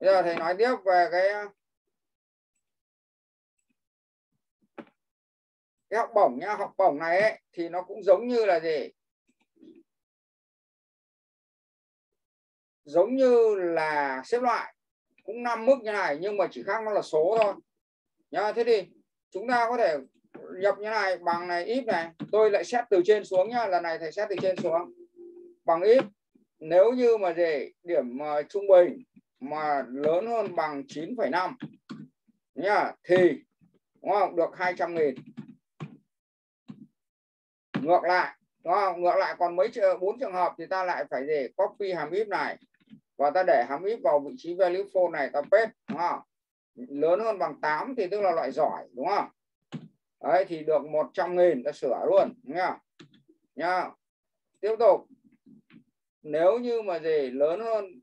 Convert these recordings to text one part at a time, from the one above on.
bây giờ thầy nói tiếp về cái cái học bổng nhá. Học bổng này ấy, thì nó cũng giống như là gì? Giống như là xếp loại cũng năm mức như này nhưng mà chỉ khác nó là số thôi. Nhá thế thì chúng ta có thể nhập như này bằng này ít này tôi lại xét từ trên xuống nhá. Lần này thầy xét từ trên xuống. Bằng ít nếu như mà gì điểm uh, trung bình mà lớn hơn bằng 9,5 nhá thì đúng không? Được 200 nghìn. Ngược lại đúng không? ngược lại còn mấy bốn trường hợp thì ta lại phải để copy hàm if này. Và ta để hàm if vào vị trí value phone này ta paste đúng không? Lớn hơn bằng 8 thì tức là loại giỏi đúng không? Đấy thì được 100 nghìn ta sửa luôn nhá nhá tiếp tục. Nếu như mà gì lớn hơn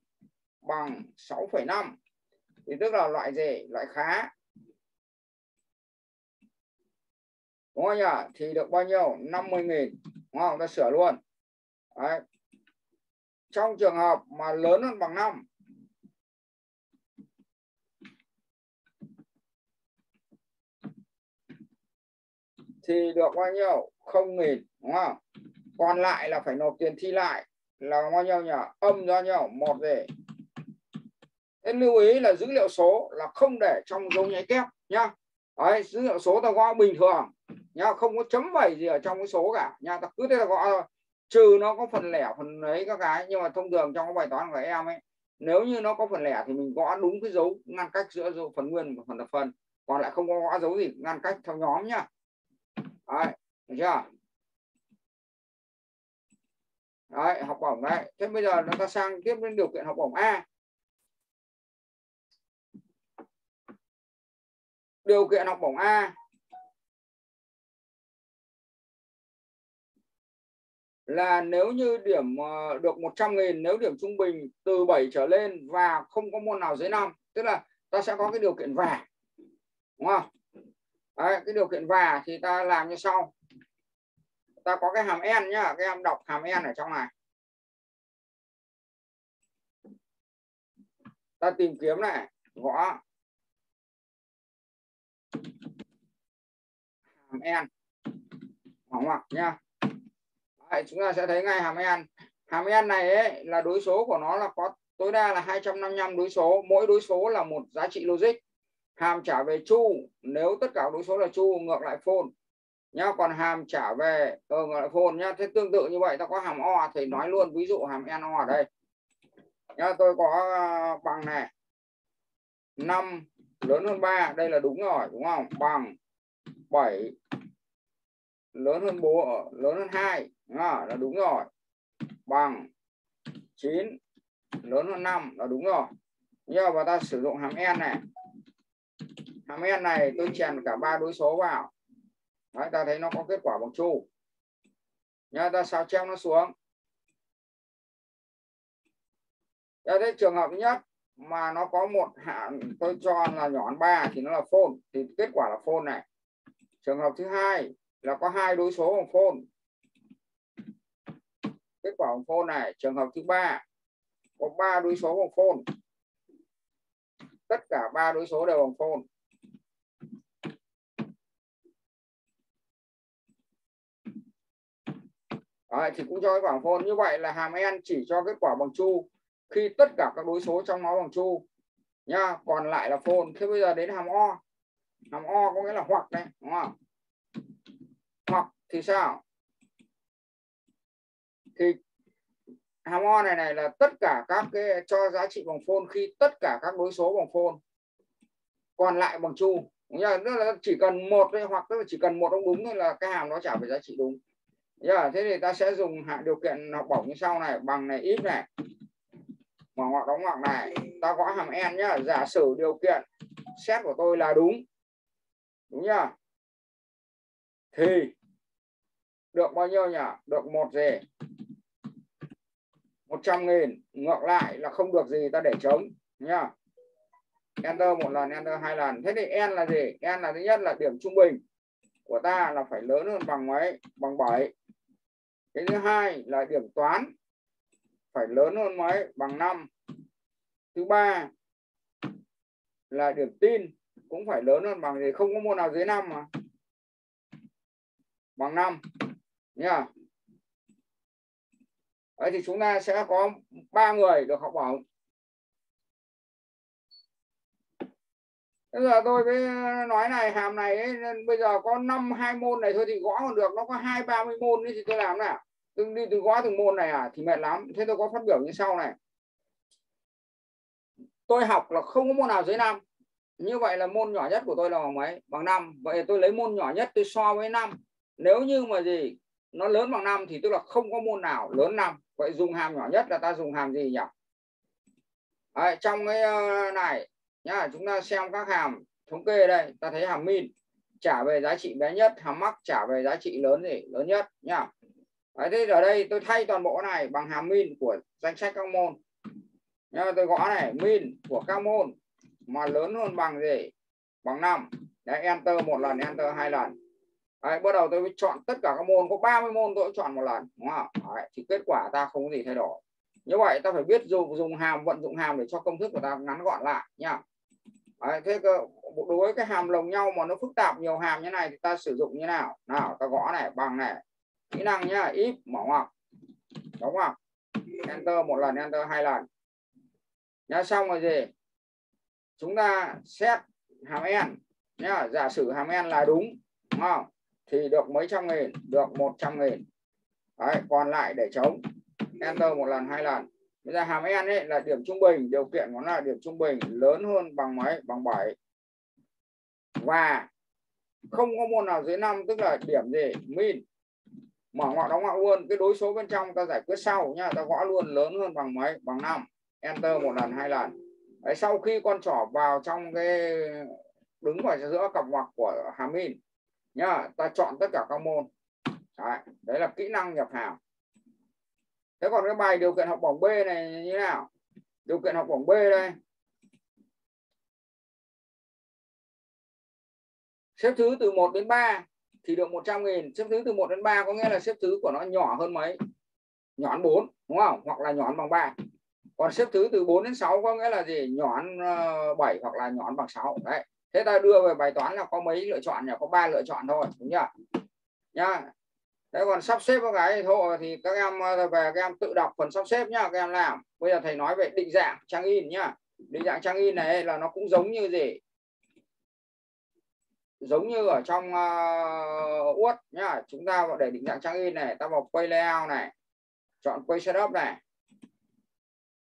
bằng 6,5 thì tức là loại gì? Loại khá. Đúng không nhỉ? Thì được bao nhiêu? 50 nghìn. Đúng không? Ta sửa luôn. Đấy. trong trường hợp mà lớn hơn bằng 5 thì được bao nhiêu? không nghìn. Đúng không? Còn lại là phải nộp tiền thi lại. Là bao nhiêu nhỉ? Âm ra nhiêu một gì? Nên lưu ý là dữ liệu số là không để trong dấu nháy kép nhá. Đấy, dữ liệu số ta gõ bình thường nhá không có chấm phẩy gì ở trong cái số cả nha ta cứ thế là gõ thôi. Trừ nó có phần lẻ phần ấy các cái nhưng mà thông thường trong cái bài toán của em ấy nếu như nó có phần lẻ thì mình gõ đúng cái dấu ngăn cách giữa dấu phần nguyên và phần thập phần còn lại không có gõ dấu gì ngăn cách theo nhóm nhá. Đấy được chưa? Đấy học bổng đấy. Thế bây giờ chúng ta sang tiếp đến điều kiện học bổng A. điều kiện học bổng A. Là nếu như điểm ờ, được 100 nghìn nếu điểm trung bình từ 7 trở lên và không có môn nào dưới 5 tức là ta sẽ có cái điều kiện và đúng không? Đấy, cái điều kiện và thì ta làm như sau. Ta có cái hàm n nhá cái em đọc hàm n ở trong này. Ta tìm kiếm này gõ. Hàm n khoảng ngoặc nha, Đấy, chúng ta sẽ thấy ngay hàm n hàm n này ấy, là đối số của nó là có tối đa là 255 đối số. Mỗi đối số là một giá trị logic. Hàm trả về chu nếu tất cả đối số là chu ngược lại phone. Nhá còn hàm trả về ờ, ngược lại phone nhá thế tương tự như vậy ta có hàm o thì nói luôn ví dụ hàm no ở đây. Nhá tôi có ờ, bằng này. 5 lớn hơn 3 đây là đúng rồi đúng không? Bằng 7 lớn hơn 4 lớn hơn 2 à, là đúng rồi. Bằng 9 lớn hơn 5 là đúng rồi. Giờ và ta sử dụng hàm n này. Hàm n này tôi chèn cả ba đối số vào. Đấy, ta thấy nó có kết quả bằng chu. Nhớ ta sao treo nó xuống. Đây, thế trường hợp nhất mà nó có một hạn tôi cho là nhỏ 3 thì nó là phone thì kết quả là phone này trường hợp thứ hai là có hai đối số bằng phôn kết quả bằng phôn này trường hợp thứ ba có ba đối số bằng phôn tất cả ba đối số đều bằng phôn Đấy, thì cũng cho kết quả phôn như vậy là hàm n chỉ cho kết quả bằng chu khi tất cả các đối số trong nó bằng chu. Nha còn lại là phôn thế bây giờ đến hàm o hàm o có nghĩa là hoặc đấy, đúng không? Hoặc thì sao? Thì hàm o này này là tất cả các cái cho giá trị bằng phôn khi tất cả các đối số bằng phôn còn lại bằng chu. Nhá tức là chỉ cần một hay hoặc tức là chỉ cần một ông đúng thôi là cái hàm nó trả về giá trị đúng. Nhá thế thì ta sẽ dùng hạ điều kiện học bổng như sau này, bằng này ít này mở ngoặc đóng ngoặc này. Ta gõ hàm n nhá, giả sử điều kiện xét của tôi là đúng đúng nhá. Thì, được bao nhiêu nhỉ? Được một gì? 100 nghìn. Ngược lại là không được gì, ta để trống nhá. Enter một lần, enter hai lần. Thế thì n là gì? N là thứ nhất là điểm trung bình của ta là phải lớn hơn bằng mấy bằng 7 cái thứ hai là điểm toán phải lớn hơn mấy? Bằng 5 thứ ba là điểm tin cũng phải lớn hơn bằng gì không có môn nào dưới 5 mà. Bằng 5 nha Đấy thì chúng ta sẽ có ba người được học bổng. Bây giờ tôi mới nói này hàm này ấy, nên bây giờ có năm hai môn này thôi thì gõ còn được nó có hai ba mươi môn ấy thì tôi làm nào. Từng đi từ gõ từng môn này à thì mệt lắm. Thế tôi có phát biểu như sau này. Tôi học là không có môn nào dưới năm như vậy là môn nhỏ nhất của tôi là bằng mấy? Bằng năm. Vậy tôi lấy môn nhỏ nhất tôi so với năm. Nếu như mà gì? Nó lớn bằng năm thì tức là không có môn nào lớn năm. Vậy dùng hàm nhỏ nhất là ta dùng hàm gì nhỉ? Đấy, trong cái ờ, này nhá chúng ta xem các hàm thống kê đây. Ta thấy hàm min trả về giá trị bé nhất hàm mắc trả về giá trị lớn gì? Lớn nhất nhá. Đấy, thế ở đây tôi thay toàn bộ này bằng hàm min của danh sách các môn. Nhá tôi gõ này min của các môn mà lớn hơn bằng gì? Bằng 5 đấy enter một lần enter hai lần. Đấy, bắt đầu tôi chọn tất cả các môn có 30 môn tôi chọn một lần đúng không? Đấy, thì kết quả ta không có gì thay đổi. Như vậy ta phải biết dùng dùng hàm vận dụng hàm để cho công thức của ta ngắn gọn lại nhá. Đấy, thế cơ, đối với cái hàm lồng nhau mà nó phức tạp nhiều hàm như này thì ta sử dụng như nào? Nào ta gõ này bằng này. Kỹ năng nhá if mở ngoặc. Đóng ngoặc enter một lần enter hai lần. Nhá xong rồi gì? Chúng ta xét hàm n nhá. Giả sử hàm n là đúng đúng không? Thì được mấy trăm nghìn? Được một trăm nghìn. Đấy, còn lại để chống. Enter một lần hai lần. Bây giờ hàm n ấy là điểm trung bình. Điều kiện của nó là điểm trung bình lớn hơn bằng mấy? Bằng 7 và không có môn nào dưới 5 tức là điểm gì? Min. Mở ngoặc đóng ngoặc luôn. Cái đối số bên trong ta giải quyết sau nhá. Ta gõ luôn lớn hơn bằng mấy? Bằng 5 enter một lần hai lần. Đấy, sau khi con trỏ vào trong cái đứng vào giữa cặp ngoặc của hàm min nhá ta chọn tất cả các môn. Đấy, đấy là kỹ năng nhập hàm. Thế còn cái bài điều kiện học bổng B này như thế nào? Điều kiện học bổng B đây. Xếp thứ từ 1 đến 3 thì được 100 nghìn. Xếp thứ từ 1 đến 3 có nghĩa là xếp thứ của nó nhỏ hơn mấy? Nhỏ hơn 4 đúng không? Hoặc là nhỏ hơn bằng 3 còn xếp thứ từ 4 đến 6 có nghĩa là gì? Nhọn 7 ờ, hoặc là nhọn bằng 6 đấy. Thế ta đưa về bài toán là có mấy lựa chọn nhỉ? Có ba lựa chọn thôi đúng chưa? Nhá. Thế còn sắp xếp các cái thôi thì các em ờ, về các em tự đọc phần sắp xếp nhá các em làm. Bây giờ thầy nói về định dạng trang in nhá. Định dạng trang in này là nó cũng giống như gì? Giống như ở trong ờ, uh, uất nhá. Chúng ta để định dạng trang in này ta vào quay layout này chọn quay setup này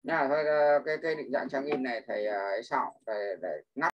nha thôi ờ, cái cái định dạng trang in này thầy ờ, ấy sao để, để ngắt